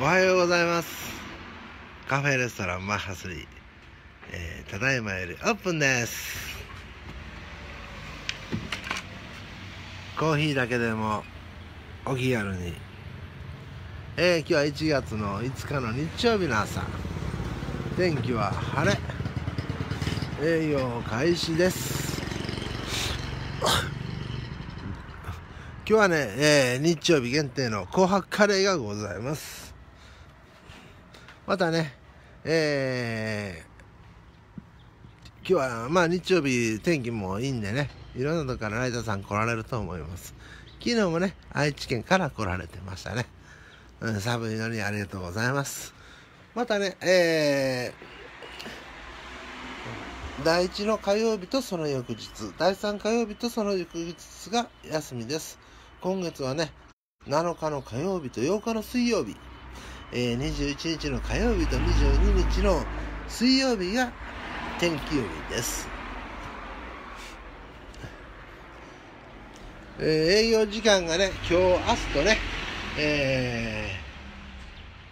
おはようございます。カフェレストランマッハ3、えー、ただいまよりオープンです。コーヒーだけでもお気軽に。えー、今日は1月の5日の日曜日の朝。天気は晴れ。営業開始です。今日はね、えー、日曜日限定の紅白カレーがございます。またねえー、今日はまあ日曜日天気もいいんでねいろんなとこからライダーさん来られると思います昨日もね愛知県から来られてましたねうん、寒いのにありがとうございます。またね、えー、第1の火曜日とその翌日、第3火曜日とその翌日が休みです。今月はね、7日の火曜日と8日の水曜日、えー、21日の火曜日と22日の水曜日が天気曜日です。えー、営業時間がね、今日、明日とね、え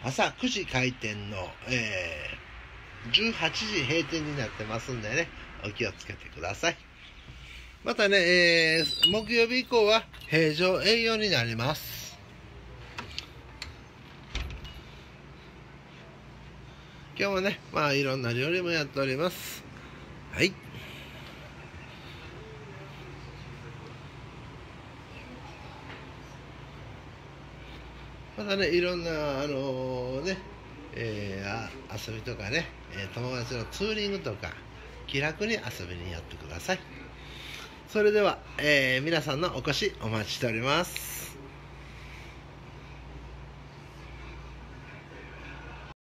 ー、朝9時開店の、えー、18時閉店になってますんでね、お気をつけてください。またね、えー、木曜日以降は平常営業になります。今日もね、まあいろんな料理もやっております。はい。またねいろんなあのー、ね、えー、遊びとかね、え友達のツーリングとか気楽に遊びにやってくださいそれでは、えー、皆さんのお越しお待ちしております